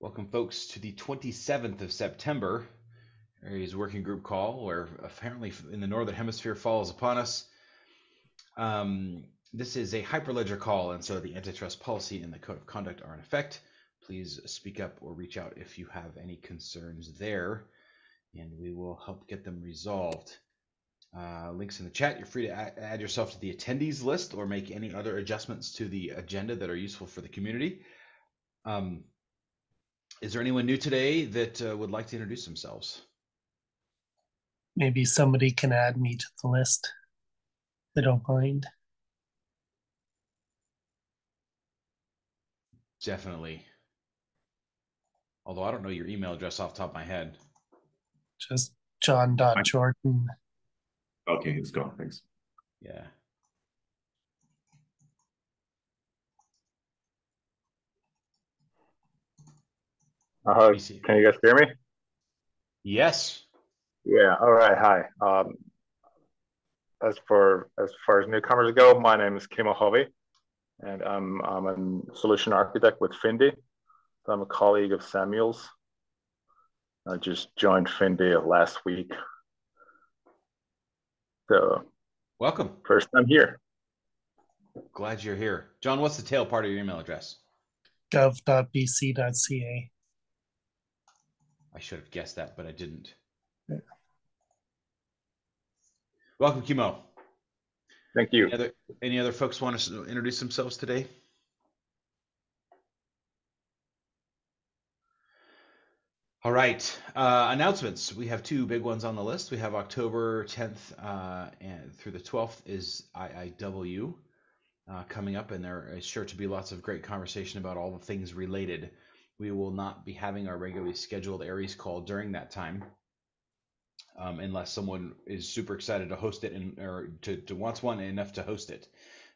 Welcome, folks, to the 27th of September, Aries Working Group call, where apparently in the Northern Hemisphere falls upon us. Um, this is a Hyperledger call, and so the antitrust policy and the code of conduct are in effect. Please speak up or reach out if you have any concerns there, and we will help get them resolved. Uh, links in the chat. You're free to add, yourself to the attendees list or make any other adjustments to the agenda that are useful for the community. Um, is there anyone new today that uh, would like to introduce themselves? Maybe somebody can add me to the list. They don't mind. Definitely. Although I don't know your email address off the top of my head. Just John dot Jordan. Okay, it's gone. Thanks. Yeah. Uh, Let can you guys hear me? Yes. Yeah. All right. Hi. Um, as for as far as newcomers go, my name is Kimo Hovey, and I'm I'm a solution architect with Findy. I'm a colleague of Samuel's. I just joined Findy last week, so Welcome. first time here. Glad you're here. John, what's the tail part of your email address? gov.bc.ca. I should have guessed that, but I didn't. Yeah. Welcome, Kimo. Thank you. Any other, any other folks want to introduce themselves today? All right. Uh, announcements. We have two big ones on the list. We have October 10th uh, and through the 12th is IIW uh, coming up, and there is sure to be lots of great conversation about all the things related. We will not be having our regularly scheduled Aries call during that time, um, unless someone is super excited to host it and or to, to wants one enough to host it.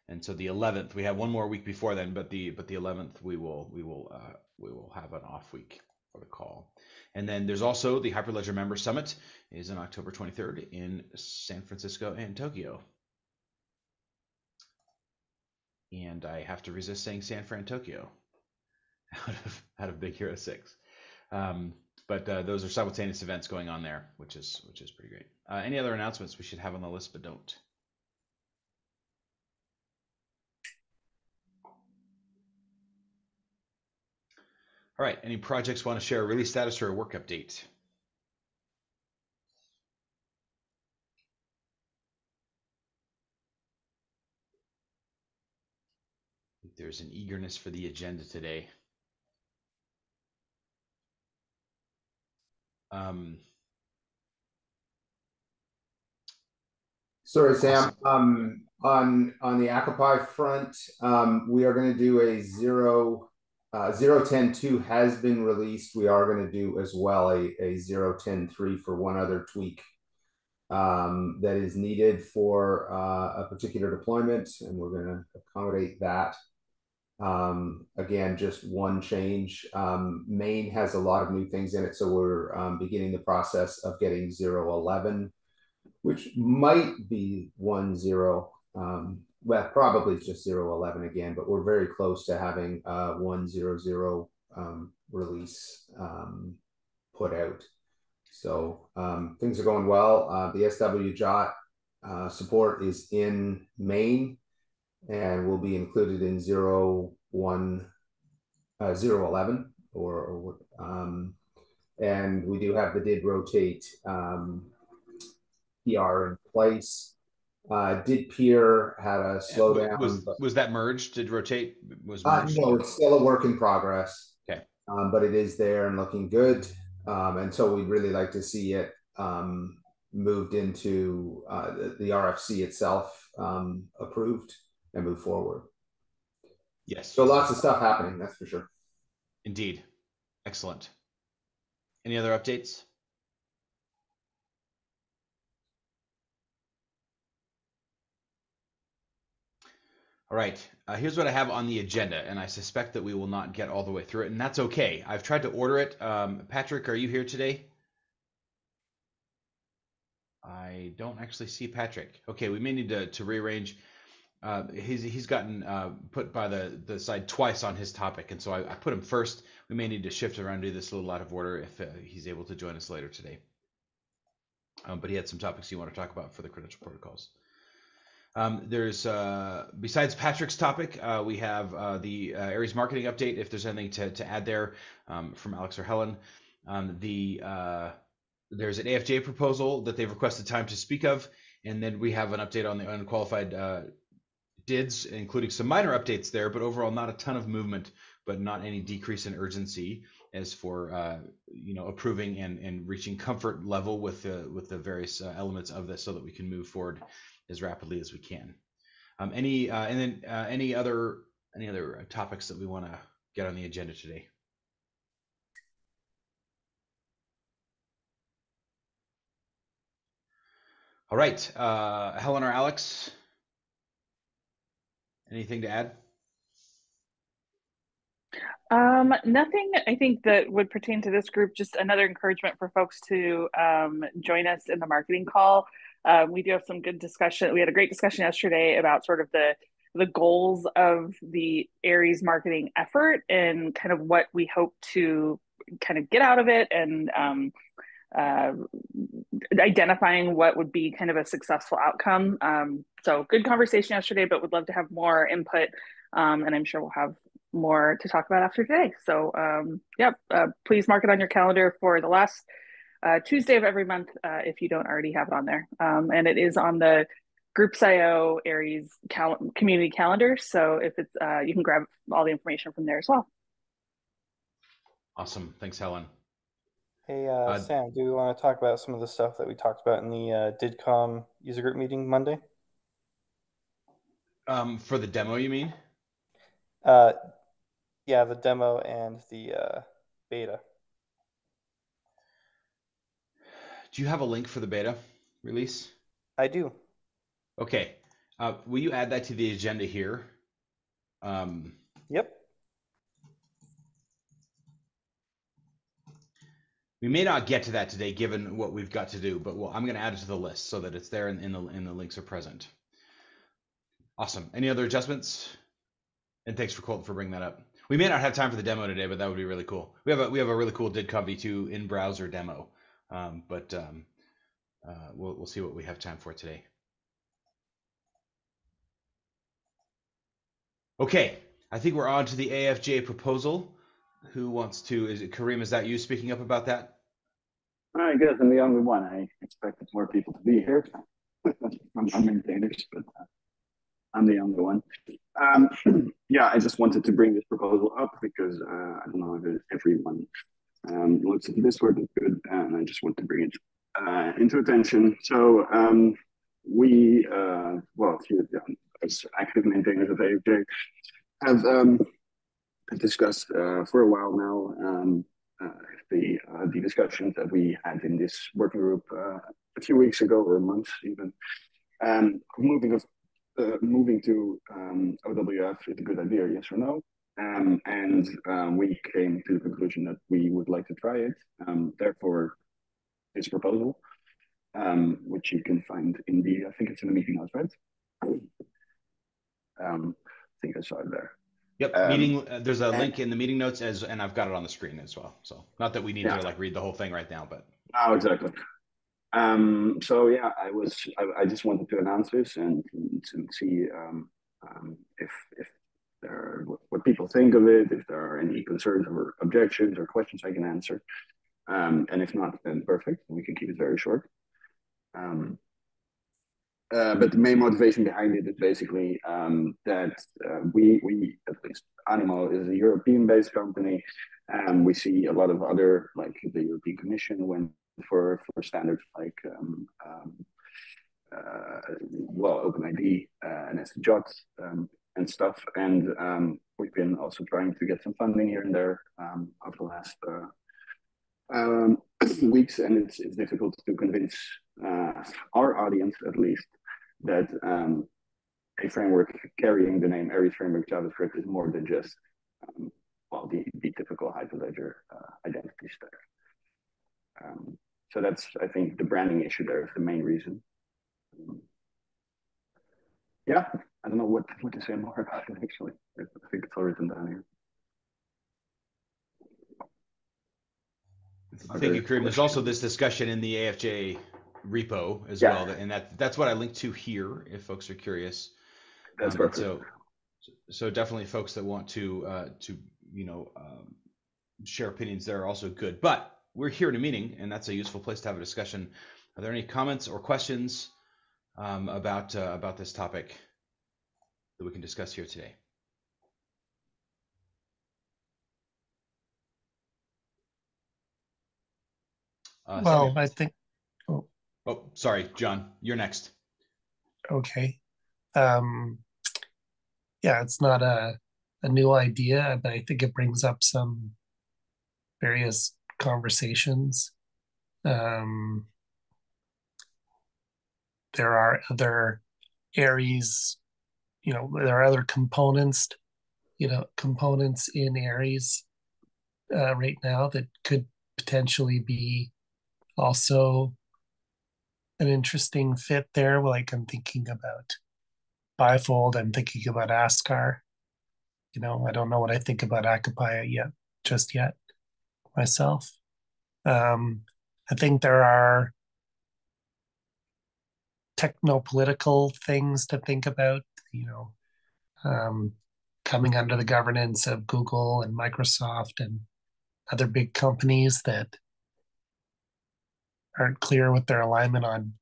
And so the 11th, we have one more week before then, but the but the 11th we will we will uh, we will have an off week for the call. And then there's also the Hyperledger Member Summit is on October 23rd in San Francisco and Tokyo. And I have to resist saying San Fran Tokyo out of out of Big Hero Six. Um, but uh, those are simultaneous events going on there, which is which is pretty great. Uh, any other announcements we should have on the list, but don't. All right. Any projects want to share a release status or a work update? There's an eagerness for the agenda today. Um, Sorry, Sam. Um, on on the ACA-Py front, um, we are going to do a zero uh, zero ten two has been released. We are going to do as well a a zero ten three for one other tweak um, that is needed for uh, a particular deployment, and we're going to accommodate that. Um, again, just one change. Um, main has a lot of new things in it, so we're um, beginning the process of getting zero eleven which might be one zero. Um, well, probably just zero eleven again, but we're very close to having zero zero um, release um, put out. So um, things are going well. Uh, the SD-JWT uh, support is in main and will be included in zero one uh, zero eleven or, or um, and we do have the did rotate um, PR in place. Uh, did peer had a slowdown? was but- was that merged? Did rotate was uh, merged? no, it's still a work in progress. Okay. Um, but it is there and looking good. Um, and so we'd really like to see it um, moved into uh, the, the RFC itself um, approved and move forward. Yes. So lots of stuff happening, that's for sure. Indeed. Excellent. Any other updates? All right, uh, here's what I have on the agenda, and I suspect that we will not get all the way through it, and that's okay. I've tried to order it. Um, Patrick, are you here today? I don't actually see Patrick. Okay, we may need to, to rearrange. Uh, he's he's gotten uh, put by the the side twice on his topic, and so I, I put him first. we may need to shift around do this a little out of order if uh, he's able to join us later today. Um, but he had some topics you want to talk about for the credential protocols. Um, there's uh, besides Patrick's topic, uh, we have uh, the Aries marketing update. If there's anything to, to add there um, from Alex or Helen, um, the there's an AFJ proposal that they've requested time to speak of, and then we have an update on the unqualified uh, DIDs, including some minor updates there, but overall not a ton of movement, but not any decrease in urgency as for you know approving and, and reaching comfort level with the with the various elements of this, so that we can move forward as rapidly as we can. Um, any uh, and then uh, any other any other topics that we want to get on the agenda today? All right, uh, Helen or Alex, anything to add? Um, nothing I think that would pertain to this group, just another encouragement for folks to um, join us in the marketing call. Um, we do have some good discussion. We had a great discussion yesterday about sort of the the goals of the Aries marketing effort and kind of what we hope to kind of get out of it and um, uh, identifying what would be kind of a successful outcome. Um, so good conversation yesterday, but would love to have more input. Um, and I'm sure we'll have more to talk about after today. So um, yeah, uh, please mark it on your calendar for the last uh, Tuesday of every month uh, if you don't already have it on there. Um, and it is on the Groups.io Aries cal- community calendar. So if it's, uh, you can grab all the information from there as well. Awesome. Thanks, Helen. Hey, uh, Sam, do you want to talk about some of the stuff that we talked about in the uh, DIDComm user group meeting Monday? Um, for the demo, you mean? Uh, yeah, the demo and the uh, beta. Do you have a link for the beta release? I do. Okay. Uh, will you add that to the agenda here? Um, yep. We may not get to that today, given what we've got to do, but well, I'm going to add it to the list so that it's there and, the, the links are present. Awesome. Any other adjustments? And thanks for Colton for bringing that up. We may not have time for the demo today, but that would be really cool. We have a we have a really cool DIDComm v2 in browser demo um, but um, uh, we'll, we'll see what we have time for today. Okay, I think we're on to the AFJ proposal. Who wants to? Is it Karim? Is that you speaking up about that? I guess I'm the only one. I expected more people to be here from our maintainers, but uh, I'm the only one. Um, yeah, I just wanted to bring this proposal up because uh, I don't know if everyone um, looks at this work is good, and I just want to bring it uh, into attention. So um, we, uh, well, as active maintainers of AFJ, have um, discussed uh, for a while now um, uh, the uh, the discussions that we had in this working group uh, a few weeks ago or months even. Um, moving of moving to um, OWF is a good idea, yes or no? Um, and um, we came to the conclusion that we would like to try it. Um, therefore, this proposal, um, which you can find in the, I think it's in the meeting notes, right? Um, I think I saw it there. Yep, um, meeting. Uh, there's a and, link in the meeting notes as, and I've got it on the screen as well. So not that we need yeah. to like read the whole thing right now, but. Oh, exactly. Um, so yeah, I was, I, I just wanted to announce this and to see um, um, if if there what people think of it, if there are any concerns or objections or questions I can answer. Um, and if not, then perfect. We can keep it very short. Uh, but the main motivation behind it is basically um, that uh, we, we, at least Animo is a European-based company, and we see a lot of other, like the European Commission went for, for standards like, um, um, uh, well, OpenID uh, and SD-JWT, um, and stuff. And um, we've been also trying to get some funding here and there um, over the last uh, weeks, and it's, it's difficult to convince uh, our audience, at least, that um, a framework carrying the name Aries Framework JavaScript is more than just um, well the, the typical hyperledger uh, identity stack. Um, so that's I think the branding issue there is the main reason. yeah, I don't know what, what to say more about it actually. I think it's all written down here. Thank you, Karim. There's also this discussion in the AFJ repo as Yeah. well, and that that's what I linked to here. If folks are curious, That's Um, perfect. So, so definitely folks that want to uh, to you know um, share opinions there are also good. But we're here in a meeting, and that's a useful place to have a discussion. Are there any comments or questions um, about uh, about this topic that we can discuss here today? Uh, Well, Samuel. I think, oh, sorry, John, you're next. okay. Um, yeah, it's not a, a new idea, but I think it brings up some various conversations. Um, there are other areas, you know, there are other components, you know, components in Aries uh, right now that could potentially be also an interesting fit there. Like I'm thinking about Bifold, I'm thinking about Askar. You know, I don't know what I think about ACA-Py yet, just yet myself. Um, I think there are techno-political things to think about, you know, um, coming under the governance of Google and Microsoft and other big companies that aren't clear with their alignment on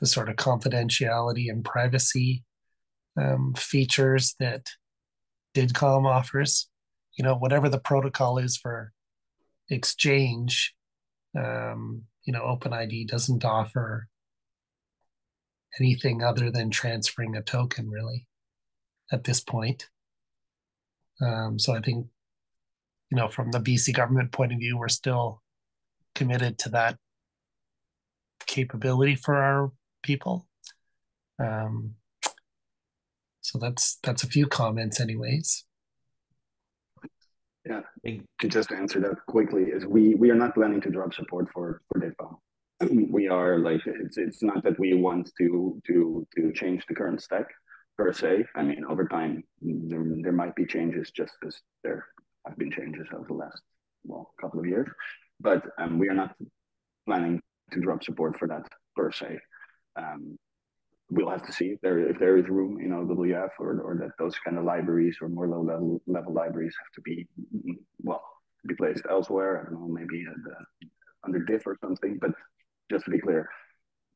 the sort of confidentiality and privacy um, features that DIDComm offers. You know, whatever the protocol is for exchange, um, you know, OpenID doesn't offer anything other than transferring a token, really, at this point. Um, so I think, you know, from the BC government point of view, we're still committed to that capability for our people. Um, so that's that's a few comments, anyways. Yeah, to just answer that quickly is we we are not planning to drop support for for DIDComm. We are like it's it's not that we want to to to change the current stack per se. I mean, over time there there might be changes just as there have been changes over the last well couple of years, but um, we are not planning to drop support for that per se. Um, we'll have to see if there if there is room in OWF or or that those kind of libraries or more low level level libraries have to be well be placed elsewhere. I don't know, maybe the, under DIF or something. But just to be clear,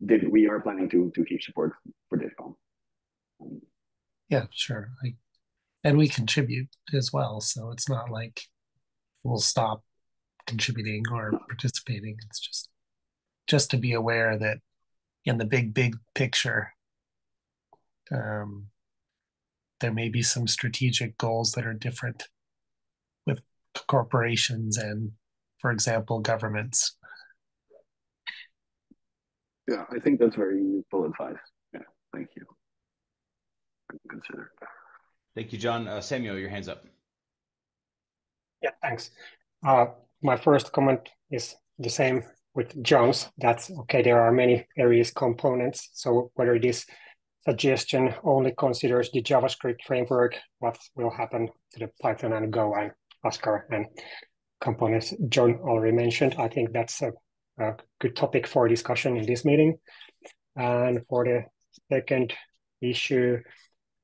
did we are planning to to keep support for DIDComm. Um, yeah, sure. I, and we contribute as well, so it's not like we'll stop contributing or participating. It's just just to be aware that in the big big picture um, there may be some strategic goals that are different with corporations and for example governments yeah i think that's very useful advice yeah thank you consider Thank you, John. Uh, Samuel, your hands up. Yeah, thanks. Uh, my first comment is the same with John's. That's okay. There are many Aries components. So whether this suggestion only considers the JavaScript framework, what will happen to the Python and Go and Askar and components John already mentioned. I think that's a, a good topic for discussion in this meeting. And for the second issue,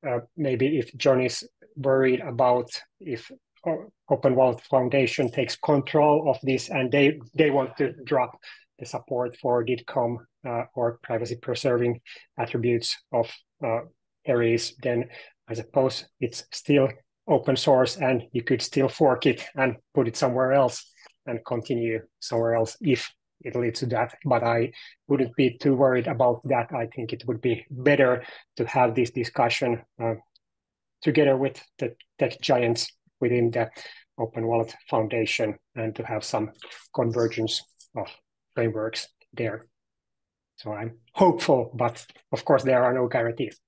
uh, maybe if John is worried about if Open Wallet Foundation takes control of this and they, they want to drop the support for DIDComm uh, or privacy preserving attributes of uh, Aries, then I suppose it's still open source and you could still fork it and put it somewhere else and continue somewhere else if it leads to that. But I wouldn't be too worried about that. I think it would be better to have this discussion uh, together with the tech giants within the Open Wallet Foundation and to have some convergence of frameworks there. So I'm hopeful, but of course there are no guarantees.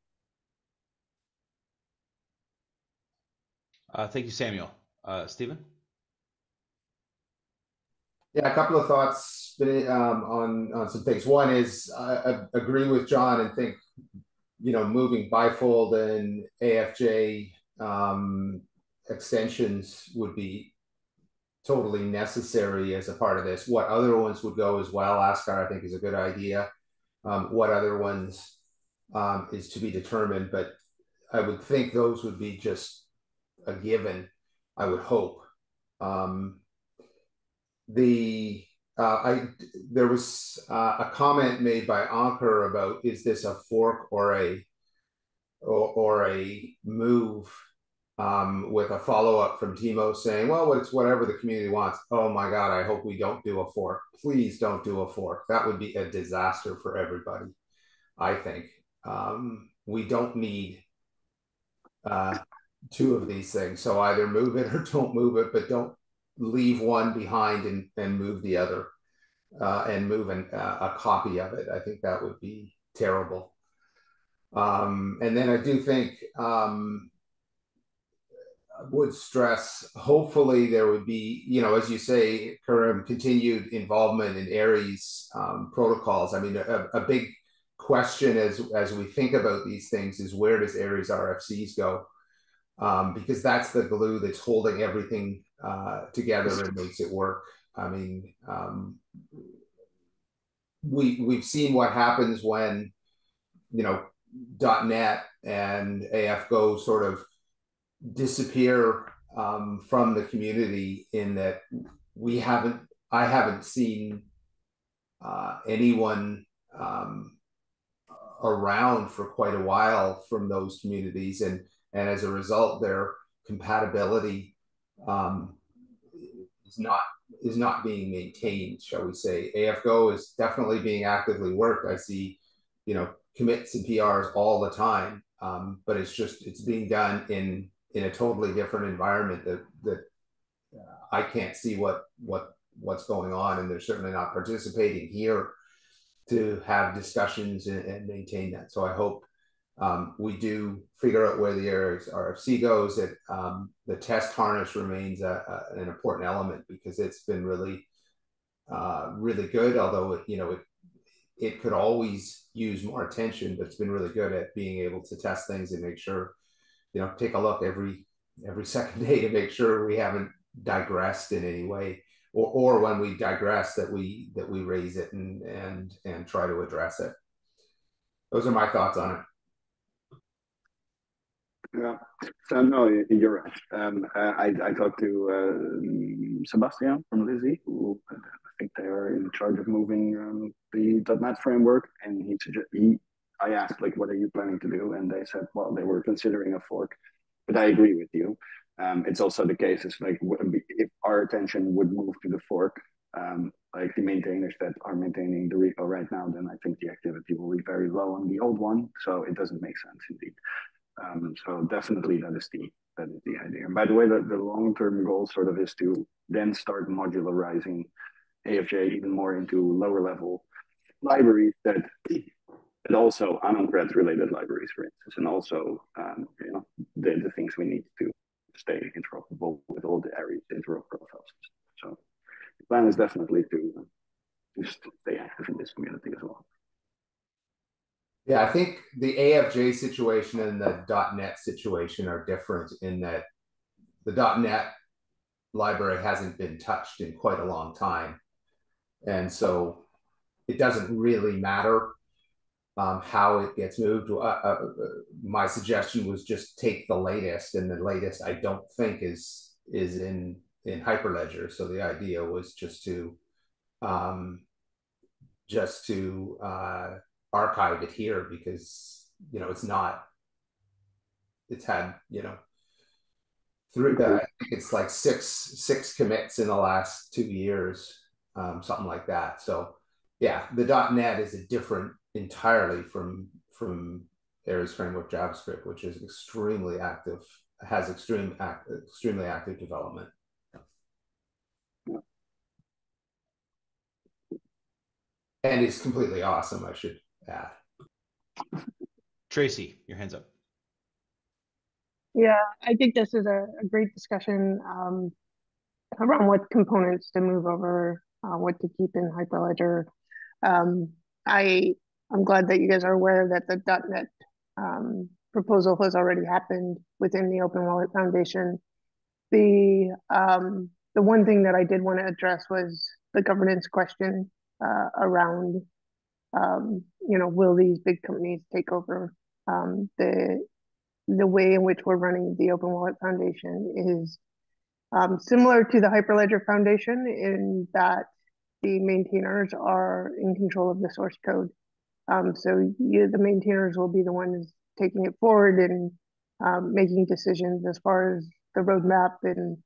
Uh, thank you, Samuel. Uh, Stephen? Yeah, a couple of thoughts um, on on some things. One is I, I, agree with John and think you know moving bifold and AFJ um, extensions would be totally necessary as a part of this. What other ones would go as well, Askar, I think is a good idea. Um, what other ones um, is to be determined, but I would think those would be just a given. I would hope. Um, the uh, I there was uh, a comment made by Ankur about is this a fork or a or, or a move um, with a follow up from Timo saying, well, it's whatever the community wants. Oh my God, I hope we don't do a fork. Please don't do a fork. That would be a disaster for everybody, I think. Um, we don't need uh, two of these things. So either move it or don't move it, but don't leave one behind and, and move the other uh, and move an, uh, a copy of it. I think that would be terrible. Um, and then I do think um, would stress hopefully there would be you know as you say Karim, continued involvement in aries um, protocols. I mean a, a, big question as as we think about these things is where does aries rfcs go? Um, because that's the glue that's holding everything uh, together and makes it work. I mean um, we we've seen what happens when you know dot net and afgo sort of disappear um, from the community in that we haven't i haven't seen uh, anyone um, around for quite a while from those communities. And and as a result their compatibility um, is not is not being maintained shall we say. Afgo is definitely being actively worked. I see you know commits and prs all the time. Um, but it's just it's being done in in a totally different environment that that uh, I can't see what what what's going on, and they're certainly not participating here to have discussions and, and maintain that. So I hope um, we do figure out where the RFC goes. That um, the test harness remains a, a, an important element because it's been really uh, really good. Although it, you know it it could always use more attention, but it's been really good at being able to test things and make sure you know take a look every every second day to make sure we haven't digressed in any way or or when we digress that we that we raise it and and and try to address it. Those are my thoughts on it. Yeah, so no, you're right. Um, I, I talked to uh, Sebastian from Lissi, who I think they are in charge of moving um, the .NET framework, and he he I asked like, what are you planning to do? And they said, well, they were considering a fork. But I agree with you. Um, it's also the case is like if our attention would move to the fork, um, like the maintainers that are maintaining the repo right now, then I think the activity will be very low on the old one. So it doesn't make sense indeed. Um, so definitely that is the that is the idea. And by the way, the, the long term goal sort of is to then start modularizing AFJ even more into lower level libraries that but also AnonCred related libraries, for instance, and also um, you know the, the things we need to stay interoperable with all the Aries interop profiles. So the plan is definitely to just stay active in this community as well. Yeah, I think the AFJ situation and the .NET situation are different in that the .NET library hasn't been touched in quite a long time. And so it doesn't really matter um, how it gets moved. Uh, uh, my suggestion was just take the latest, and the latest I don't think is is in in Hyperledger. So the idea was just to um, just to uh, archive it here because you know it's not it's had you know through that I think it's like six six commits in the last two years, um, something like that. So yeah, the dot .NET is a different entirely from from Aries framework JavaScript, which is extremely active, has extreme act, extremely active development. And it's completely awesome, I should add. Tracy, your hands up. Yeah, I think this is a, a great discussion um, around what components to move over, uh, what to keep in Hyperledger. Um, I I'm glad that you guys are aware that the .NET um, proposal has already happened within the Open Wallet Foundation. The um, the one thing that I did want to address was the governance question uh, around, um, you know, will these big companies take over um, the the way in which we're running the Open Wallet Foundation is um, similar to the Hyperledger Foundation in that the maintainers are in control of the source code. Um, so you, the maintainers will be the ones taking it forward and um, making decisions as far as the roadmap and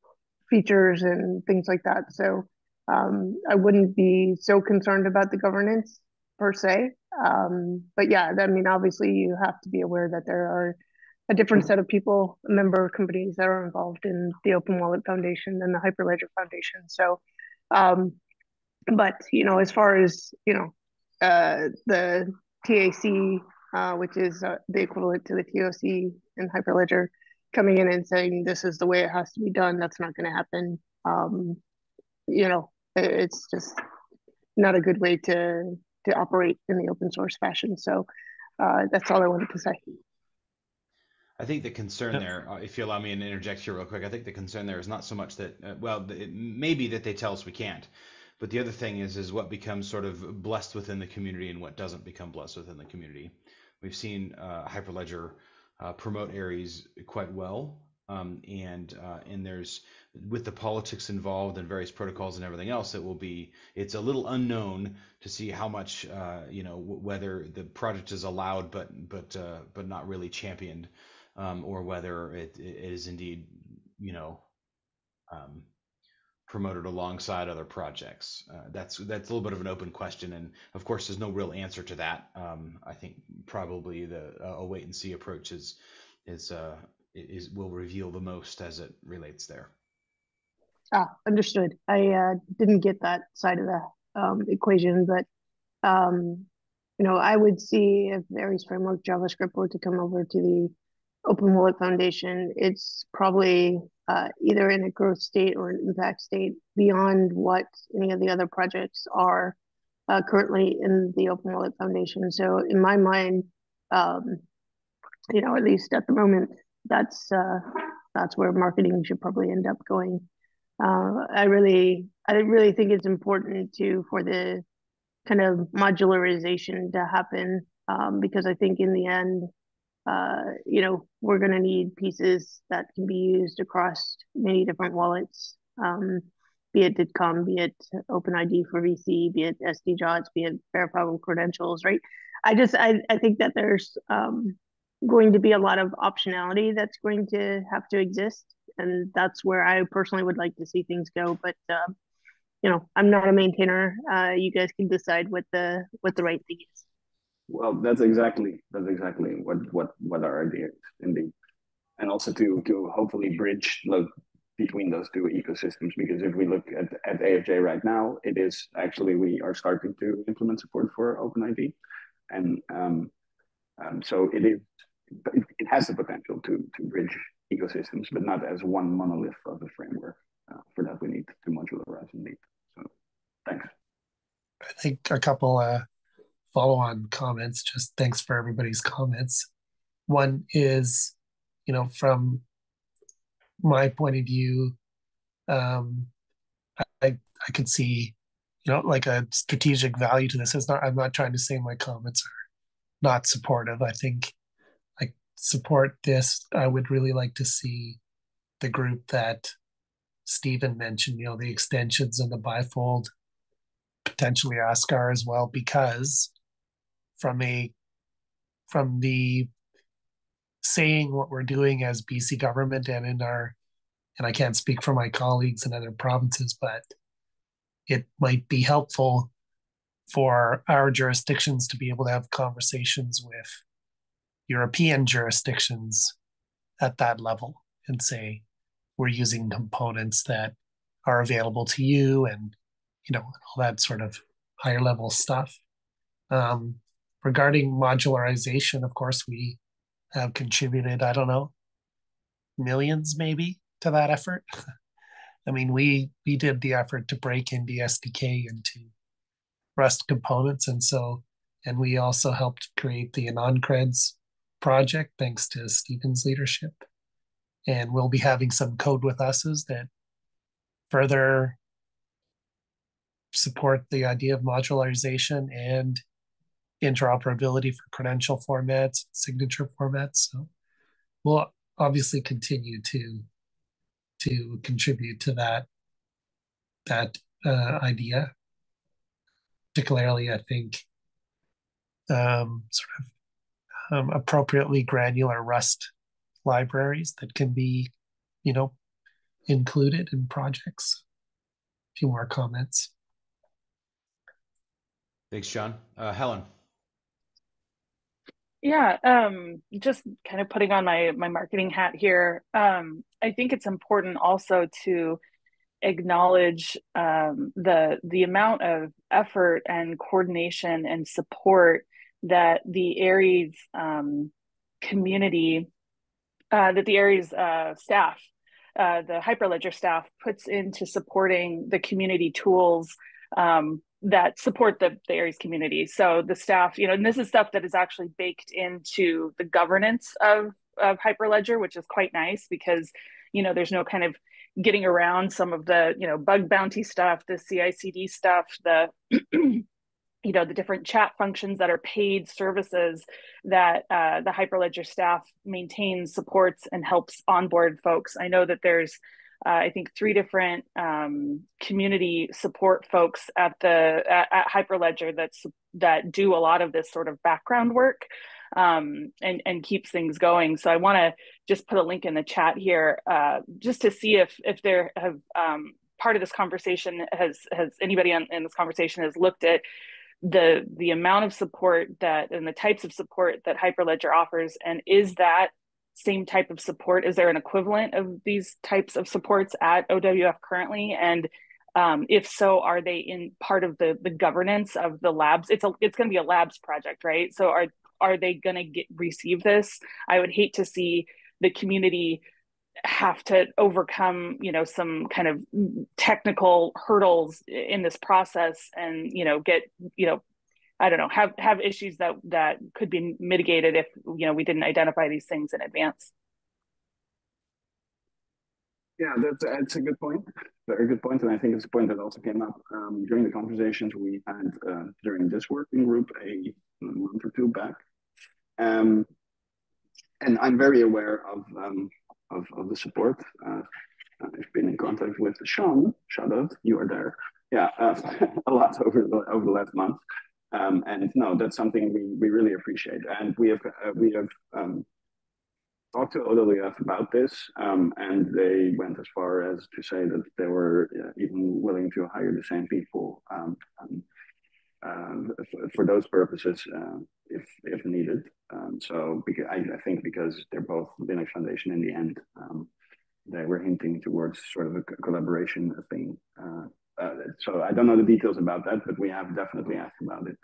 features and things like that. So um, I wouldn't be so concerned about the governance per se. Um, but yeah, I mean, obviously you have to be aware that there are a different set of people, member companies that are involved in the Open Wallet Foundation and the Hyperledger Foundation. So, um, but you know, as far as you know, uh, the TAC, uh, which is uh, the equivalent to the TOC in Hyperledger, coming in and saying this is the way it has to be done, that's not going to happen. Um, you know, it's just not a good way to to operate in the open source fashion. So uh, that's all I wanted to say. I think the concern there, uh, if you allow me to interject here real quick, I think the concern there is not so much that, uh, well, it may be that they tell us we can't, but the other thing is, is what becomes sort of blessed within the community and what doesn't become blessed within the community. We've seen uh, Hyperledger uh, promote Aries quite well, um, and uh, and there's with the politics involved and various protocols and everything else, it will be it's a little unknown to see how much uh, you know w- whether the project is allowed but but uh, but not really championed um, or whether it, it is indeed, you know, um, promoted alongside other projects. Uh, that's that's a little bit of an open question, and of course, there's no real answer to that. Um, I think probably the uh, a wait and see approach is is uh, is will reveal the most as it relates there. Ah, understood. I uh, didn't get that side of the um, equation, but um, you know, I would see if Aries framework JavaScript were to come over to the Open Wallet Foundation, it's probably uh, either in a growth state or an impact state beyond what any of the other projects are uh, currently in the Open Wallet Foundation. So in my mind, um, you know, at least at the moment, that's uh, that's where marketing should probably end up going. Uh, I really, I really think it's important to for the kind of modularization to happen um, because I think in the end, uh, you know, we're going to need pieces that can be used across many different wallets, um, be it DIDComm, be it OpenID for VC, be it SD-JWTs, be it verifiable credentials, right? I just, I, I think that there's um, going to be a lot of optionality that's going to have to exist. And that's where I personally would like to see things go. But, uh, you know, I'm not a maintainer. Uh, you guys can decide what the, what the right thing is. Well, that's exactly that's exactly what what what our idea is indeed, and also to to hopefully bridge look between those two ecosystems because if we look at at AFJ right now, it is actually we are starting to implement support for OpenID, and um, um, so it is it, it has the potential to to bridge ecosystems, but not as one monolith of a framework. Uh, for that, we need to modularize indeed. So, thanks. I think a couple uh, follow on comments. Just thanks for everybody's comments. One is, you know, from my point of view, um, I I could see, you know, like a strategic value to this. It's not. I'm not trying to say my comments are not supportive. I think I support this. I would really like to see the group that Stephen mentioned. You know, the extensions and the bifold potentially Askar as well because from a from the saying what we're doing as BC government and in our and I can't speak for my colleagues in other provinces, but it might be helpful for our jurisdictions to be able to have conversations with European jurisdictions at that level and say, we're using components that are available to you and you know all that sort of higher level stuff. Um, regarding modularization, of course, we have contributed, I don't know, millions maybe to that effort. I mean, we we did the effort to break Indy SDK into Rust components, and so and we also helped create the AnonCreds project thanks to Stephen's leadership. And we'll be having some code with us's that further support the idea of modularization and interoperability for credential formats, signature formats. So we'll obviously continue to to contribute to that that uh, idea. Particularly, I think um, sort of um, appropriately granular Rust libraries that can be, you know, included in projects. A few more comments. Thanks, John. Uh, Helen. Yeah, um, just kind of putting on my my marketing hat here. Um, I think it's important also to acknowledge um, the the amount of effort and coordination and support that the Aries um, community, uh, that the Aries uh, staff, uh, the Hyperledger staff puts into supporting the community tools um, that support the, the Aries community. So the staff, you know, and this is stuff that is actually baked into the governance of, of Hyperledger, which is quite nice because, you know, there's no kind of getting around some of the, you know, bug bounty stuff, the CI/CD stuff, the you know the different chat functions that are paid services that uh, the hyperledger staff maintains supports and helps onboard folks i know that there's uh, I think three different um, community support folks at the at, at, Hyperledger that's that do a lot of this sort of background work um, and and keeps things going. So I want to just put a link in the chat here uh, just to see if if there have um, part of this conversation has has anybody on, in this conversation has looked at the the amount of support that and the types of support that Hyperledger offers and is that same type of support? Is there an equivalent of these types of supports at OWF currently? And um, if so, are they in part of the the governance of the labs? It's a it's going to be a labs project, right? So are are they going to get receive this? I would hate to see the community have to overcome you know some kind of technical hurdles in this process and you know get you know I don't know, have have issues that that could be mitigated if you know we didn't identify these things in advance. Yeah, that's that's a good point. Very good point, and I think it's a point that also came up um, during the conversations we had uh, during this working group a month or two back. Um, and I'm very aware of um, of, of the support. Uh, I've been in contact with Sean. Shout out, you are there. Yeah, uh, a lot over the over the last month. Um, and no, that's something we, we really appreciate. And we have uh, we have um, talked to OWF about this, um, and they went as far as to say that they were uh, even willing to hire the same people um, um, for those purposes uh, if if needed. So because I, I, think because they're both Linux Foundation in the end, they were hinting towards sort of a collaboration thing. Uh, so I don't know the details about that, but we have definitely asked about it.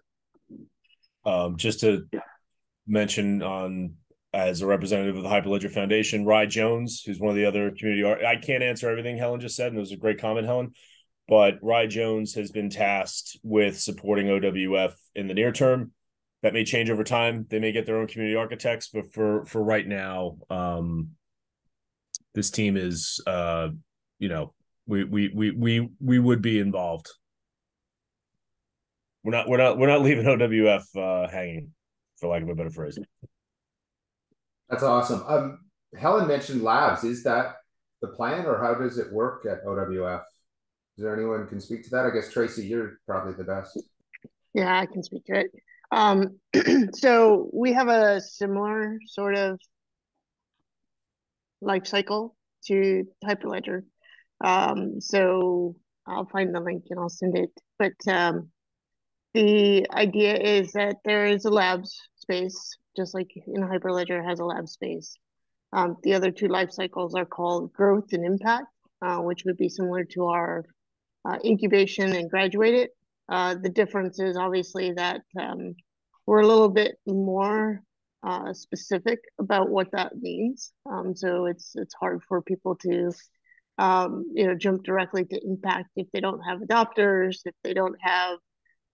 Um, just to yeah. mention on as a representative of the Hyperledger Foundation, Ry Jones, who's one of the other community art. I can't answer everything Helen just said, and it was a great comment, Helen. But Ry Jones has been tasked with supporting OWF in the near term. That may change over time. They may get their own community architects, but for for right now, um, this team is, uh, you know, we we we we we would be involved. We're not we're not we're not leaving OWF uh, hanging, for lack of a better phrase. That's awesome. Um, Helen mentioned labs. Is that the plan, or how does it work at OWF? Is there anyone can speak to that? I guess Tracy, you're probably the best. Yeah, I can speak to it. Um, so we have a similar sort of life cycle to Hyperledger. Um, so I'll find the link and I'll send it. But um, the idea is that there is a lab space, just like in Hyperledger has a lab space. Um, the other two life cycles are called growth and impact, uh, which would be similar to our uh, incubation and graduated. Uh, the difference is obviously that um, we're a little bit more uh, specific about what that means. Um, so it's it's hard for people to um, you know, jump directly to impact if they don't have adopters, if they don't have,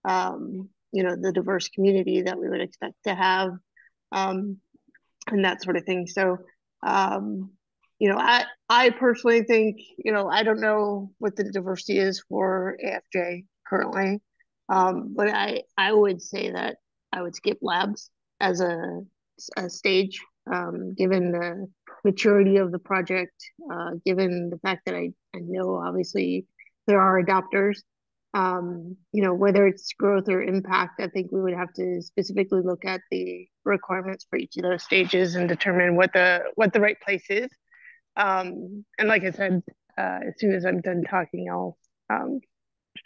um, you know, the diverse community that we would expect to have, um, and that sort of thing. So, um, you know, I I personally think, you know, I don't know what the diversity is for AFJ currently, um, but I I would say that I would skip labs as a, a stage, um, given the maturity of the project, uh, given the fact that I, I know obviously there are adopters. Um, you know, whether it's growth or impact, I think we would have to specifically look at the requirements for each of those stages and determine what the what the right place is. Um, and like I said, uh, as soon as I'm done talking, I'll um,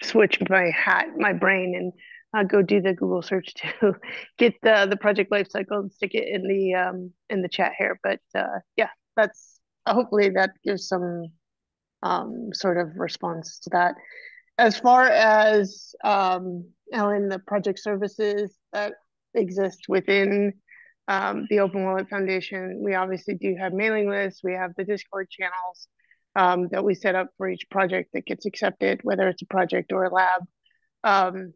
switch my hat, my brain, and uh, go do the Google search to get the the project lifecycle and stick it in the um, in the chat here. But uh, yeah, that's hopefully that gives some um, sort of response to that. As far as um, Ellen, the project services that exist within um, the Open Wallet Foundation, we obviously do have mailing lists. We have the Discord channels um, that we set up for each project that gets accepted, whether it's a project or a lab. Um,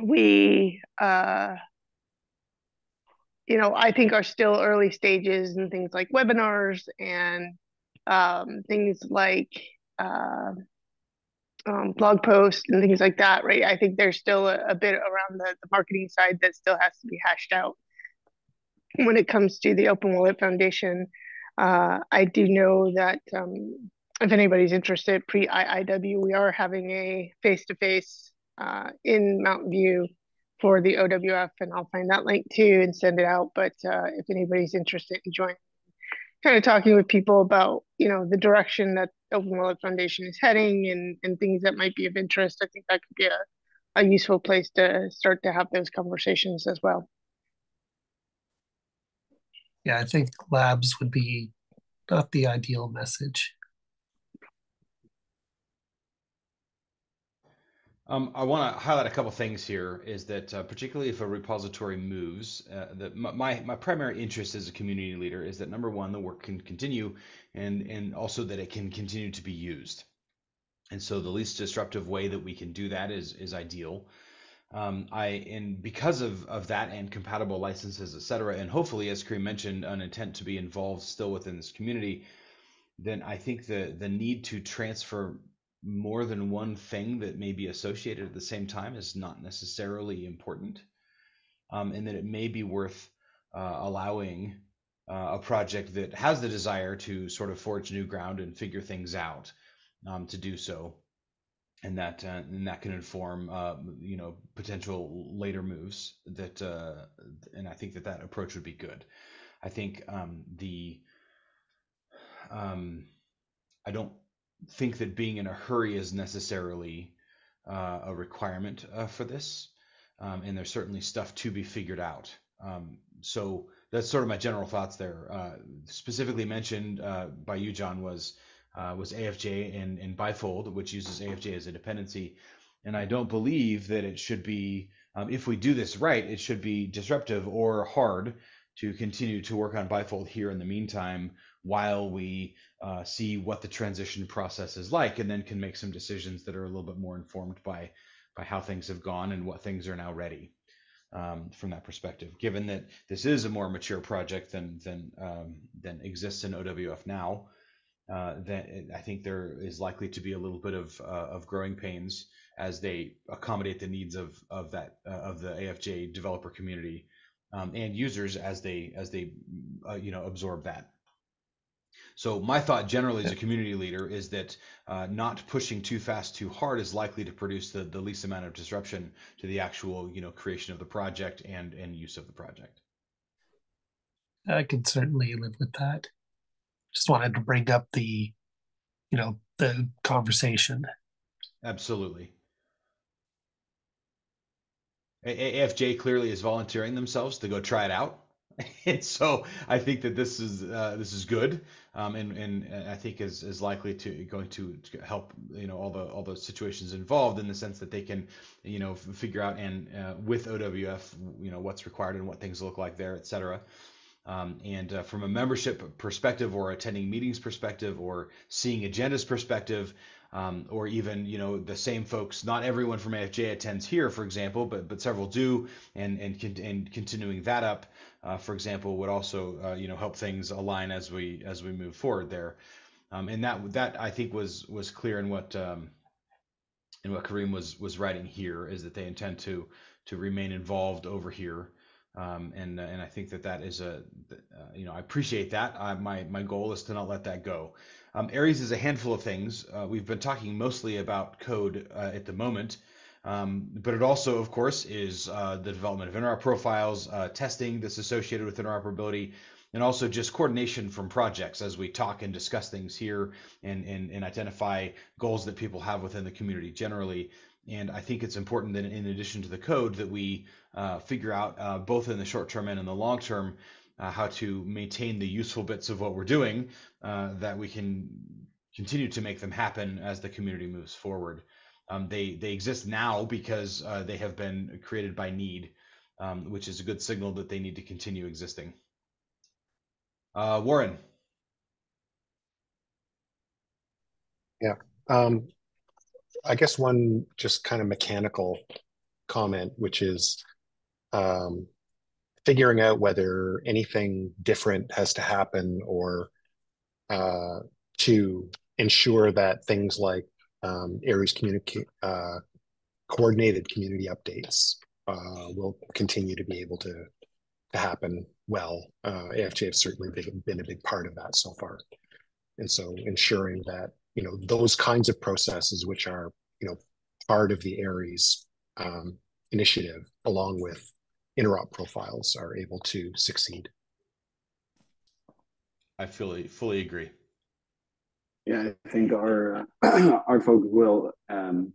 we, uh, you know, I think are still early stages and things like webinars and um, things like uh, um, blog posts and things like that, right? I think there's still a, a bit around the, the marketing side that still has to be hashed out. When it comes to the Open Wallet Foundation, uh, I do know that um, if anybody's interested, pre IIW, we are having a face to face face in Mountain View for the OWF, and I'll find that link too and send it out. But uh, if anybody's interested in joining, kind of talking with people about you know the direction that Open Wallet Foundation is heading and and things that might be of interest, I think that could be a a useful place to start to have those conversations as well. Yeah, I think labs would be not the ideal message. Um, I want to highlight a couple things here. Is that uh, particularly if a repository moves, uh, that my my primary interest as a community leader is that number one, the work can continue, and and also that it can continue to be used. And so the least disruptive way that we can do that is is ideal. Um, I and because of of that and compatible licenses, et cetera, and hopefully, as Karim mentioned, an intent to be involved still within this community, then I think the the need to transfer more than one thing that may be associated at the same time is not necessarily important, um, and that it may be worth uh, allowing uh, a project that has the desire to sort of forge new ground and figure things out um, to do so, and that uh, and that can inform uh, you know potential later moves. That uh, and I think that that approach would be good. I think um, the um, I don't think that being in a hurry is necessarily uh, a requirement uh, for this. Um, and there's certainly stuff to be figured out. Um, so that's sort of my general thoughts there. Uh, specifically mentioned uh, by you, John, was uh, was AFJ and, and Bifold, which uses AFJ as a dependency. And I don't believe that it should be, um, if we do this right, it should be disruptive or hard to continue to work on Bifold here in the meantime while we uh, see what the transition process is like, and then can make some decisions that are a little bit more informed by by how things have gone and what things are now ready um, from that perspective. Given that this is a more mature project than than um, than exists in OWF now, uh, that I think there is likely to be a little bit of uh, of growing pains as they accommodate the needs of of that uh, of the AFJ developer community um, and users as they as they uh, you know absorb that. So my thought generally as a community leader is that uh, not pushing too fast, too hard is likely to produce the, the least amount of disruption to the actual, you know, creation of the project and and use of the project. I could certainly live with that. Just wanted to bring up the, you know, the conversation. Absolutely. AFJ clearly is volunteering themselves to go try it out. and so I think that this is uh, this is good, um, and and I think is is likely to going to, help you know all the all the situations involved in the sense that they can you know figure out and uh, with OWF you know what's required and what things look like there, et cetera. Um, and uh, from a membership perspective or attending meetings perspective or seeing agendas perspective, um, or even you know the same folks. Not everyone from AFJ attends here, for example, but but several do, and and and continuing that up, uh, for example, would also uh, you know help things align as we as we move forward there. Um, and that that I think was was clear in what um, in what Karim was was writing here is that they intend to to remain involved over here. Um, and and I think that that is a uh, you know I appreciate that. I, my my goal is to not let that go. Um, Aries is a handful of things. Uh, we've been talking mostly about code uh, at the moment, um, but it also, of course, is uh, the development of interop profiles, uh, testing that's associated with interoperability, and also just coordination from projects as we talk and discuss things here and, and, and identify goals that people have within the community generally. And I think it's important that in addition to the code that we uh, figure out uh, both in the short term and in the long term uh, how to maintain the useful bits of what we're doing uh, that we can continue to make them happen as the community moves forward. Um, they they exist now because uh, they have been created by need, um, which is a good signal that they need to continue existing. Uh, Warren. Yeah. Um, I guess one just kind of mechanical comment, which is um, figuring out whether anything different has to happen or uh, to ensure that things like um, Aries uh, coordinated community updates uh, will continue to be able to, to happen well. Uh, AFJ have certainly been, been a big part of that so far. And so ensuring that, you know, those kinds of processes, which are, you know, part of the Aries um, initiative, along with interop profiles, are able to succeed. I fully fully agree. Yeah, I think our uh, our folks will um,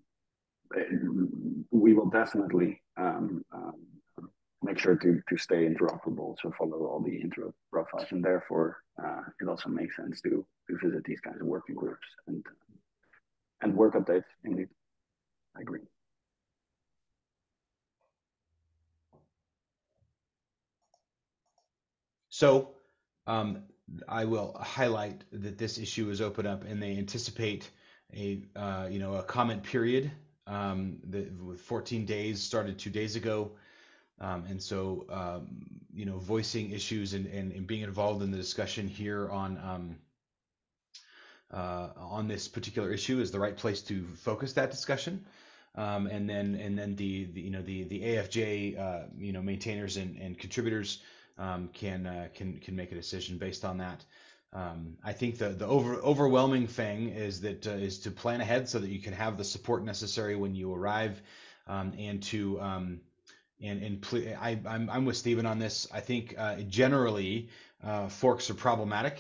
we will definitely um, um, make sure to to stay interoperable, so follow all the interop profiles, and therefore uh, it also makes sense to to visit these kinds of working groups and and work updates. Indeed, I agree. So um, I will highlight that this issue is open up, and they anticipate a uh, you know a comment period um, with 14 days started two days ago, um, and so um, you know voicing issues and, and, and being involved in the discussion here on um, uh, on this particular issue is the right place to focus that discussion. Um, and then and then the, the, you know the the AFJ uh, you know maintainers and, and contributors um, can uh, can can make a decision based on that. Um, I think the the over, overwhelming thing is that uh, is to plan ahead so that you can have the support necessary when you arrive, um, and to um, and and I I'm, I'm with Stephen on this. I think uh, generally uh, forks are problematic,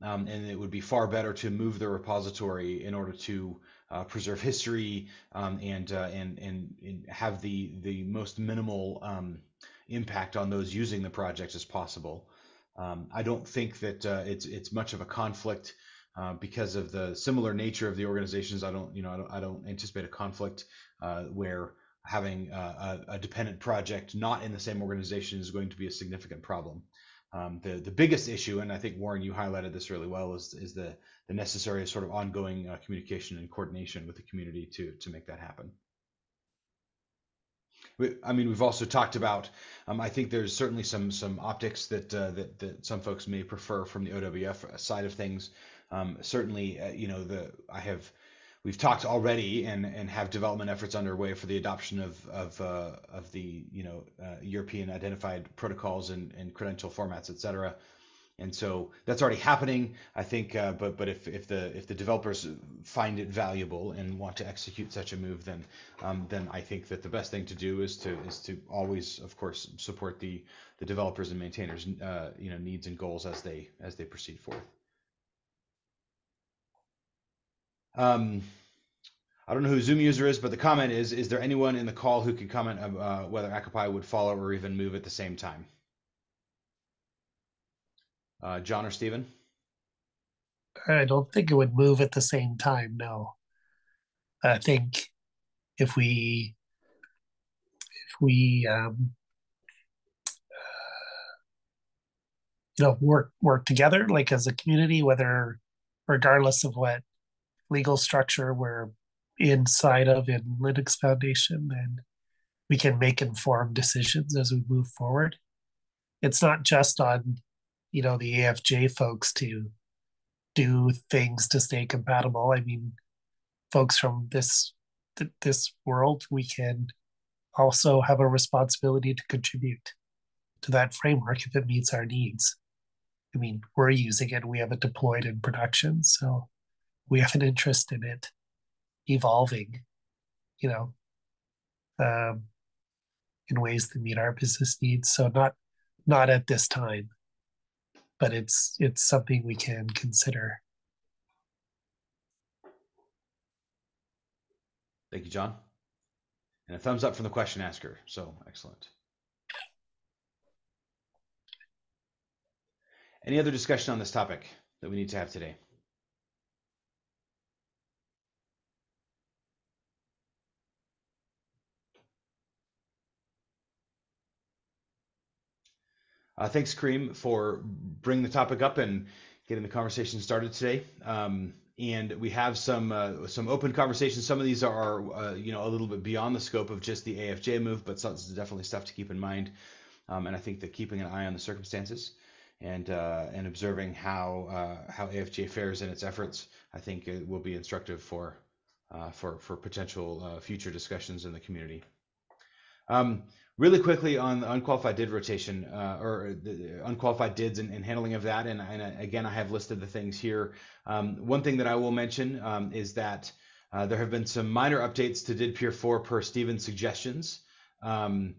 um, and it would be far better to move the repository in order to uh, preserve history um, and, uh, and, and and have the the most minimal um, impact on those using the project as possible. Um, I don't think that uh, it's it's much of a conflict uh, because of the similar nature of the organizations. I don't you know I don't, I don't anticipate a conflict uh, where having a, a, dependent project not in the same organization is going to be a significant problem. Um, the the biggest issue, and I think Warren, you highlighted this really well, is is the the necessary sort of ongoing uh, communication and coordination with the community to to make that happen. I mean, we've also talked about. Um, I think there's certainly some some optics that, uh, that that some folks may prefer from the OWF side of things. Um, certainly, uh, you know, the I have we've talked already and and have development efforts underway for the adoption of of uh, of the you know uh, European identified protocols and, and credential formats, et cetera and so that's already happening i think uh, but but if, if the if the developers find it valuable and want to execute such a move then um, then i think that the best thing to do is to is to always of course support the the developers and maintainers uh, you know needs and goals as they as they proceed forth um, I don't know who Zoom user is, but the comment is: Is there anyone in the call who can comment uh, whether ACA-Py would follow or even move at the same time? Uh, John or Stephen? I don't think it would move at the same time. No, I think if we if we um, you know work work together like as a community, whether regardless of what legal structure we're inside of in Linux Foundation, then we can make informed decisions as we move forward. It's not just on, you know, the AFJ folks to do things to stay compatible. I mean, folks from this th- this world, we can also have a responsibility to contribute to that framework if it meets our needs. I mean, we're using it, we have it deployed in production, so we have an interest in it evolving, you know, um, in ways that meet our business needs. So not not at this time, but it's it's something we can consider. Thank you, John. And a thumbs up from the question asker. So excellent. Any other discussion on this topic that we need to have today? Uh, thanks, Karim, for bringing the topic up and getting the conversation started today. Um, and we have some uh, some open conversations. Some of these are uh, you know a little bit beyond the scope of just the AFJ move, but some, definitely stuff to keep in mind. Um, and I think that keeping an eye on the circumstances and uh, and observing how uh, how AFJ fares in its efforts, I think it will be instructive for uh, for for potential uh, future discussions in the community. Um, really quickly on the unqualified did rotation uh, or the unqualified dids and, and handling of that. And, and, again, I have listed the things here. Um, one thing that I will mention um, is that uh, there have been some minor updates to did peer 4 per Stephen's suggestions. Um,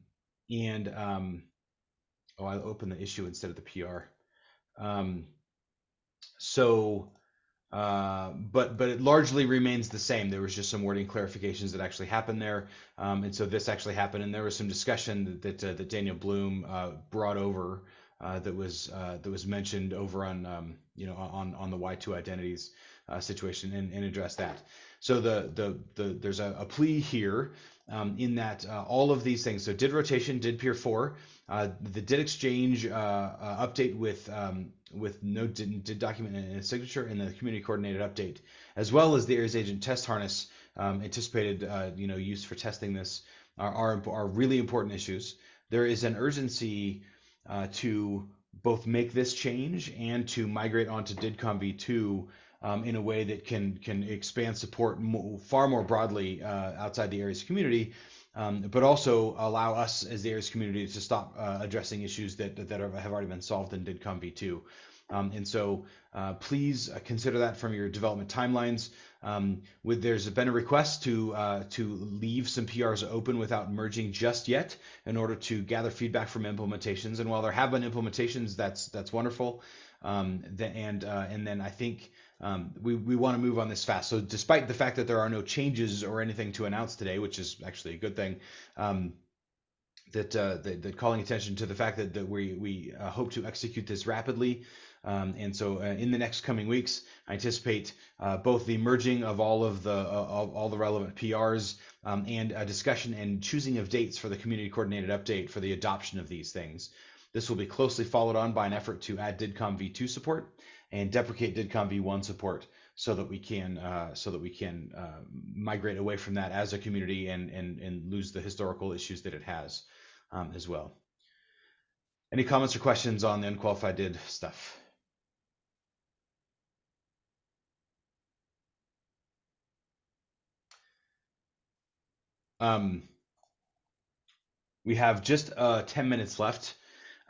and um, oh, I opened the issue instead of the PR. Um, so uh, but but it largely remains the same. There was just some wording clarifications that actually happened there, um, and so this actually happened. And there was some discussion that that, uh, that Daniel Bluhm uh, brought over uh, that was uh, that was mentioned over on um, you know on on the Y2 identities situation and, and address that. So the the the there's a, a plea here um, in that all of these things. So did rotation, did peer four, the did exchange update with um, with no document and signature and the community coordinated update, as well as the Aries agent test harness um, anticipated uh, you know use for testing this are, are, are really important issues. There is an urgency uh, to both make this change and to migrate onto DIDComm v2 um, in a way that can can expand support far more broadly uh, outside the Aries community um, but also allow us as the Aries community to stop uh, addressing issues that that have already been solved in DIDComm v2. Um, and so uh, please uh, consider that from your development timelines. Um, with there's been a request to uh, to leave some PRs open without merging just yet in order to gather feedback from implementations. And while there have been implementations, that's that's wonderful. Um, the, and uh, and then I think um, we, we want to move on this fast. So despite the fact that there are no changes or anything to announce today, which is actually a good thing, um, that, uh, that, that calling attention to the fact that, that we, we uh, hope to execute this rapidly. Um, and so uh, in the next coming weeks, I anticipate uh, both the merging of all of the uh, all the relevant PRs um, and a discussion and choosing of dates for the community coordinated update for the adoption of these things. This will be closely followed on by an effort to add DIDComm v2 support and deprecate DIDComm v1 support so that we can uh, so that we can uh, migrate away from that as a community and and and lose the historical issues that it has um, as well. Any comments or questions on the unqualified did stuff? Um, we have just uh, 10 minutes left.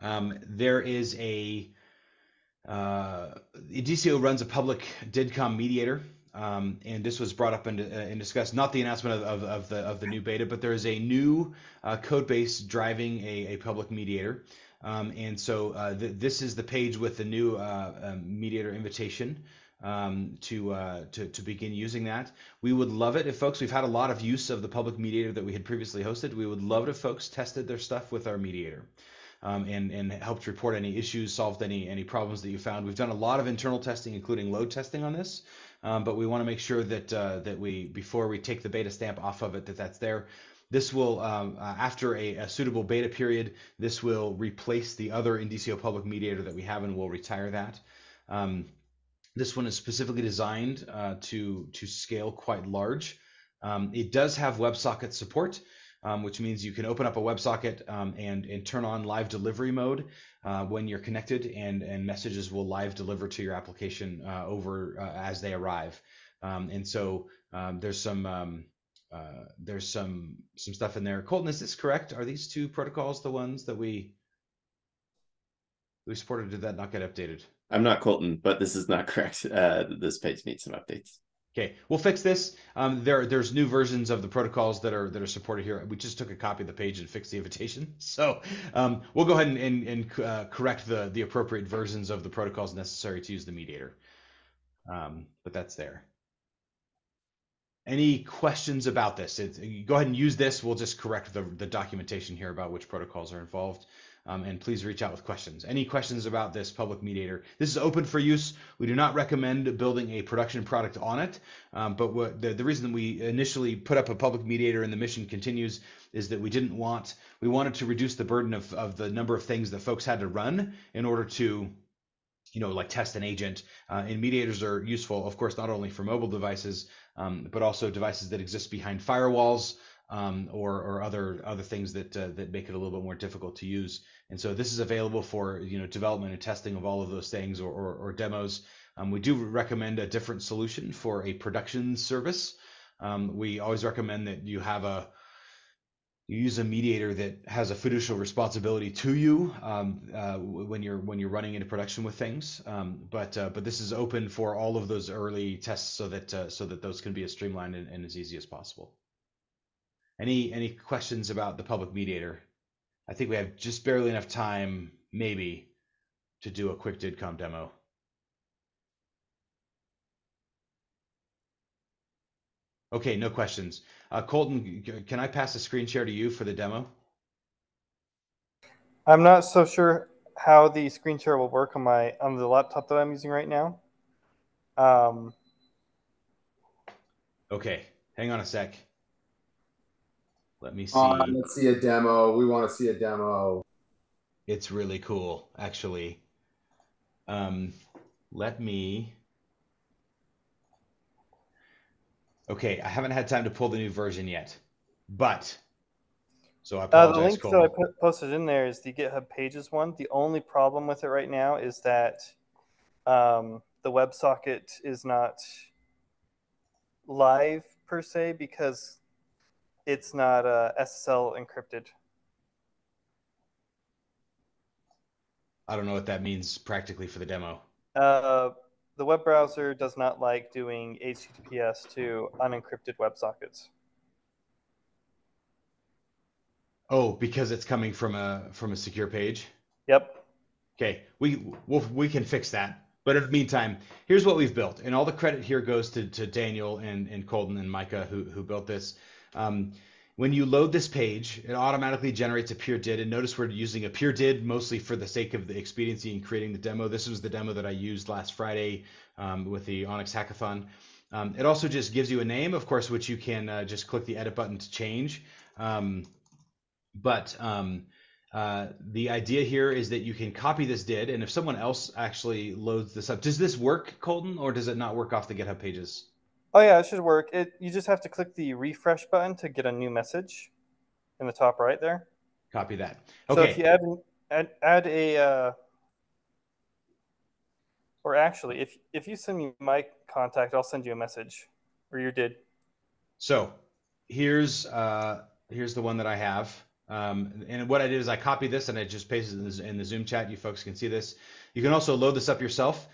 Um, there is a uh, Indicio runs a public DIDComm mediator, um, and this was brought up and, uh, and discussed. Not the announcement of, of, of, the of the new beta, but there is a new uh, code base driving a, a public mediator. Um, and so uh, th this is the page with the new uh, um, mediator invitation um, to, uh, to to begin using that. We would love it if folks. We've had a lot of use of the public mediator that we had previously hosted. We would love it if folks tested their stuff with our mediator. Um, and and helped report any issues, solved any any problems that you found. We've done a lot of internal testing, including load testing on this, um, but we want to make sure that uh, that we before we take the beta stamp off of it that that's there. This will, um, uh, after a, a, suitable beta period, this will replace the other Indicio public mediator that we have and we'll retire that. Um, This one is specifically designed uh, to to scale quite large. Um, it does have WebSocket support, um, which means you can open up a WebSocket um, and and turn on live delivery mode uh, when you're connected, and and messages will live deliver to your application uh, over uh, as they arrive. Um, and so um, there's some um, uh, there's some some stuff in there. Colton, is this correct? Are these two protocols the ones that we we supported? Did that not get updated? I'm not Colton, but this is not correct. Uh, this page needs some updates. Okay, we'll fix this. Um, there, there's new versions of the protocols that are that are supported here. We just took a copy of the page and fixed the invitation, so um, we'll go ahead and, and, and uh, correct the the appropriate versions of the protocols necessary to use the mediator. Um, but that's there. Any questions about this? Go ahead and use this. We'll just correct the, the documentation here about which protocols are involved. Um, and please reach out with questions. Any questions about this public mediator? This is open for use. We do not recommend building a production product on it. Um, but what, the, the reason we initially put up a public mediator and the mission continues is that we didn't want, we wanted to reduce the burden of, of the number of things that folks had to run in order to you know, like test an agent. Uh, and mediators are useful, of course, not only for mobile devices, um, but also devices that exist behind firewalls um, or, or other other things that uh, that make it a little bit more difficult to use. And so this is available for you know development and testing of all of those things or, or, or demos. Um, we do recommend a different solution for a production service. Um, we always recommend that you have a you use a mediator that has a fiducial responsibility to you um, uh, when you're when you're running into production with things. Um, but uh, but this is open for all of those early tests so that uh, so that those can be as streamlined and, and, as easy as possible. Any any questions about the public mediator? I think we have just barely enough time, maybe, to do a quick DIDComm demo. Okay, no questions. Uh, Colton, can I pass the screen share to you for the demo? I'm not so sure how the screen share will work on my on the laptop that I'm using right now. Um, okay, hang on a sec. Let me see. Uh, let's see a demo. We want to see a demo. It's really cool, actually. Um, let me Okay, I haven't had time to pull the new version yet, but so I apologize. Uh, the link that I put, posted in there is the GitHub Pages one. The only problem with it right now is that um, the WebSocket is not live per se because it's not uh, SSL encrypted. I don't know what that means practically for the demo. Uh, the web browser does not like doing HTTPS to unencrypted WebSockets. Oh, because it's coming from a from a secure page. Yep. Okay, we we'll, we can fix that. But in the meantime, here's what we've built, and all the credit here goes to, to Daniel and, and Colton and Micah who who built this. Um, when you load this page, it automatically generates a peer did. And notice we're using a peer did mostly for the sake of the expediency in creating the demo. This was the demo that I used last Friday um, with the Onyx Hackathon. Um, it also just gives you a name, of course, which you can uh, just click the edit button to change. Um, but um, uh, the idea here is that you can copy this did, and if someone else actually loads this up, does this work, Colton, or does it not work off the GitHub pages? Oh yeah, it should work. It you just have to click the refresh button to get a new message in the top right there. Copy that. Okay. So if you add add, add a uh, or actually if if you send me my contact, I'll send you a message. Or you did. So here's uh here's the one that I have. Um, and what I did is I copied this and I just pasted it in the, in the Zoom chat. You folks can see this. You can also load this up yourself.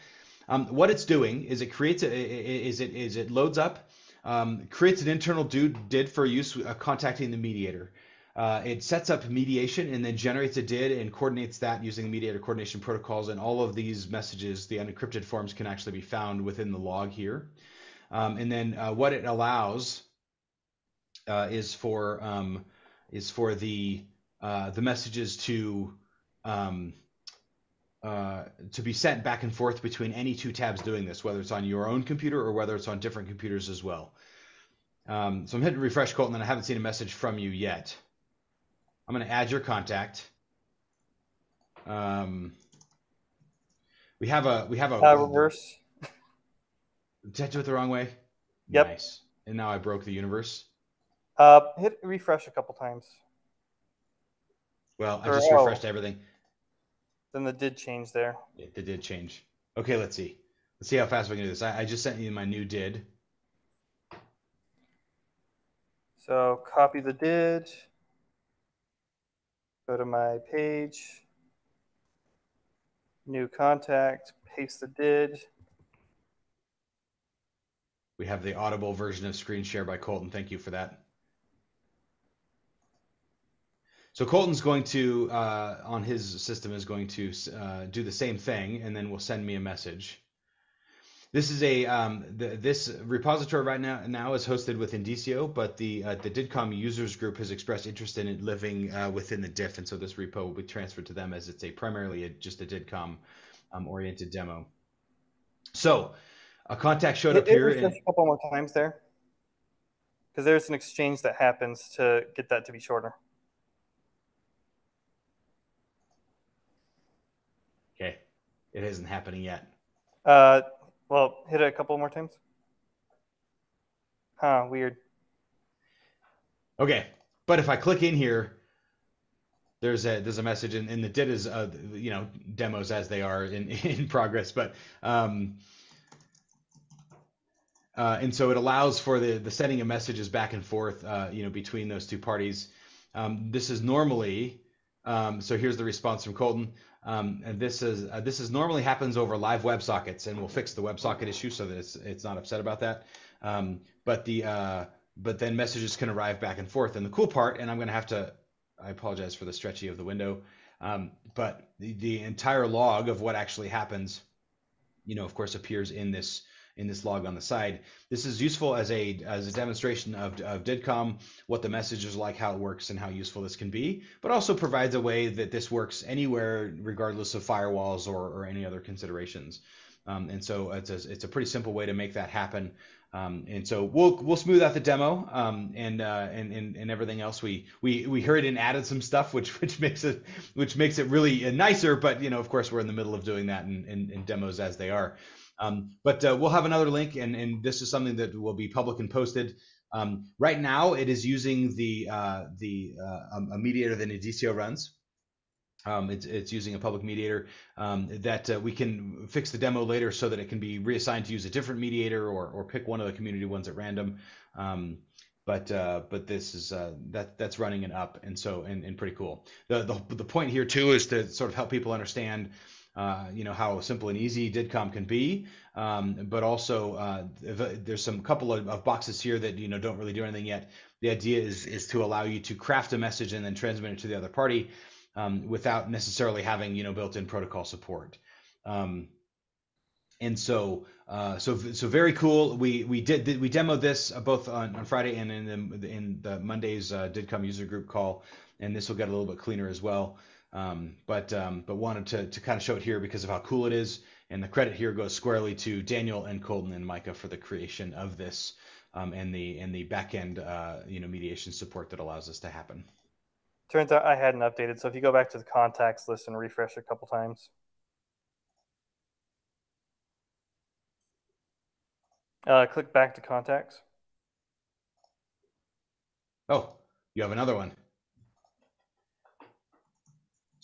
Um, what it's doing is it creates a, is it is it loads up, um, creates an internal did for use uh, contacting the mediator. Uh, it sets up mediation and then generates a did and coordinates that using mediator coordination protocols. And all of these messages, the unencrypted forms, can actually be found within the log here. Um, and then uh, what it allows uh, is for um, is for the uh, the messages to um, uh, to be sent back and forth between any two tabs doing this, whether it's on your own computer or whether it's on different computers as well. Um, so I'm hitting refresh, Colton, and I haven't seen a message from you yet. I'm going to add your contact. Um, we have a we have a uh, reverse. Did I do it the wrong way? Yep. Nice. And now I broke the universe. Uh, hit refresh a couple times. Well, I just refreshed everything. Then the did change there. It, it did change. Okay, let's see. Let's see how fast we can do this. I, I just sent you my new did. So copy the did. Go to my page. New contact. Paste the did. We have the audible version of screen share by Colton. Thank you for that. So Colton's going to, uh, on his system, is going to uh, do the same thing, and then will send me a message. This is a um, the, this repository right now now is hosted with Indicio, but the uh, the DIDComm users group has expressed interest in it living uh, within the DIF, and so this repo will be transferred to them as it's a primarily a, just a DIDComm um, oriented demo. So a contact showed Hit, up hit here. and- a couple more times there. Because there's an exchange that happens to get that to be shorter. Okay, it isn't happening yet. Uh, well, hit it a couple more times. Huh, weird. Okay, but if I click in here, there's a there's a message, and, and the did is uh, you know demos as they are in in progress, but um, uh, and so it allows for the the sending of messages back and forth, uh, you know, between those two parties. Um, this is normally um, so here's the response from Colton. Um, and this is uh, this is normally happens over live WebSockets, and we'll fix the WebSocket issue so that it's it's not upset about that. Um, but the uh, but then messages can arrive back and forth. And the cool part, and I'm going to have to, I apologize for the stretchy of the window, um, but the, the entire log of what actually happens, you know, of course, appears in this in this log on the side. This is useful as a as a demonstration of, of DIDComm, what the message is like, how it works, and how useful this can be, but also provides a way that this works anywhere, regardless of firewalls or, or any other considerations. Um, and so it's a, it's a pretty simple way to make that happen. Um, and so we'll we'll smooth out the demo um, and, uh, and and and everything else. We we we heard and added some stuff, which which makes it which makes it really nicer. But you know, of course, we're in the middle of doing that in, in, in demos as they are. Um, but uh, we'll have another link, and, and this is something that will be public and posted. Um, right now, it is using the uh, the uh, a mediator that Indicio runs. Um, it's, it's using a public mediator um, that uh, we can fix the demo later so that it can be reassigned to use a different mediator or, or pick one of the community ones at random. Um, but uh, but this is uh, that that's running and up and so and, and pretty cool. The, the the point here too is to sort of help people understand uh, you know how simple and easy DIDComm can be, um, but also uh, there's some couple of, of boxes here that you know don't really do anything yet. The idea is is to allow you to craft a message and then transmit it to the other party um, without necessarily having you know built-in protocol support. Um, and so uh, so so very cool. We we did we demoed this uh, both on, on Friday and in the in the Monday's uh, DIDComm user group call, and this will get a little bit cleaner as well. Um, but um, but wanted to to kind of show it here because of how cool it is, and the credit here goes squarely to Daniel and Colton and Micah for the creation of this um, and the and the backend uh, you know mediation support that allows this to happen. Turns out I hadn't updated. So if you go back to the contacts list and refresh a couple times. Uh, click back to contacts. Oh, you have another one.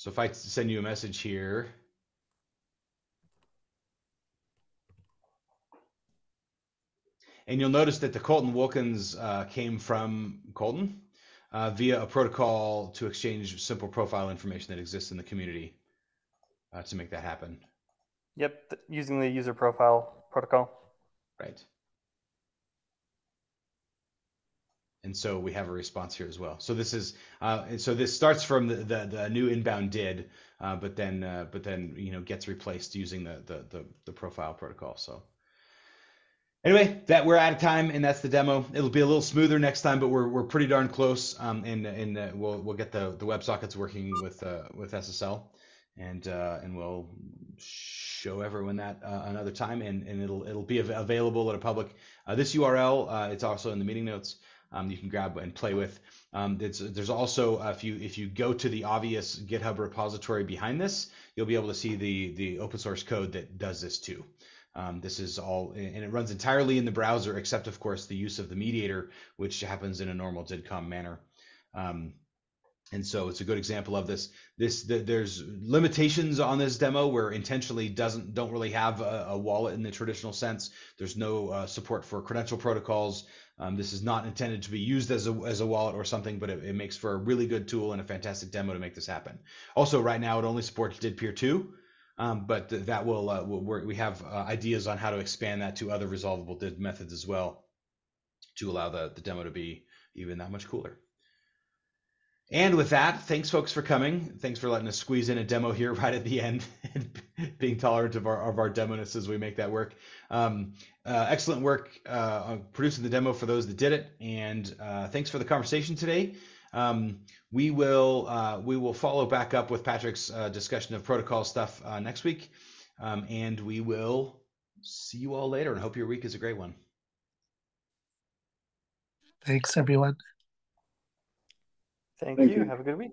So if I send you a message here, and you'll notice that the Colton Wilkins uh, came from Colton uh, via a protocol to exchange simple profile information that exists in the community uh, to make that happen. Yep, using the user profile protocol. Right. And so we have a response here as well. So this is uh, so this starts from the, the, the new inbound did, uh, but then uh, but then you know gets replaced using the, the the the profile protocol. So anyway, that we're out of time, and that's the demo. It'll be a little smoother next time, but we're we're pretty darn close. Um, and and uh, we'll we'll get the the WebSockets working with uh, with SSL, and uh, and we'll show everyone that uh, another time, and and it'll it'll be av- available at a public. Uh, this URL, uh, it's also in the meeting notes. Um, you can grab and play with. Um, there's also uh, if you if you go to the obvious GitHub repository behind this, you'll be able to see the the open source code that does this too. Um, this is all, and it runs entirely in the browser, except of course the use of the mediator, which happens in a normal DIDComm manner. Um, and so it's a good example of this. This the, there's limitations on this demo where intentionally doesn't don't really have a, a wallet in the traditional sense. There's no uh, support for credential protocols. Um, this is not intended to be used as a as a wallet or something, but it, it, makes for a really good tool and a fantastic demo to make this happen. Also, right now it only supports DID Peer two, um, but th that will, uh, we have uh, ideas on how to expand that to other resolvable DID methods as well to allow the the demo to be even that much cooler. And with that, thanks folks for coming. Thanks for letting us squeeze in a demo here right at the end and being tolerant of our of our demoness as we make that work. Um, uh, excellent work uh, on producing the demo for those that did it, and uh, thanks for the conversation today. Um, we will uh, we will follow back up with Patrick's uh, discussion of protocol stuff uh, next week, um, and we will see you all later. And hope your week is a great one. Thanks, everyone. Thank, Thank you. you. Have a good week.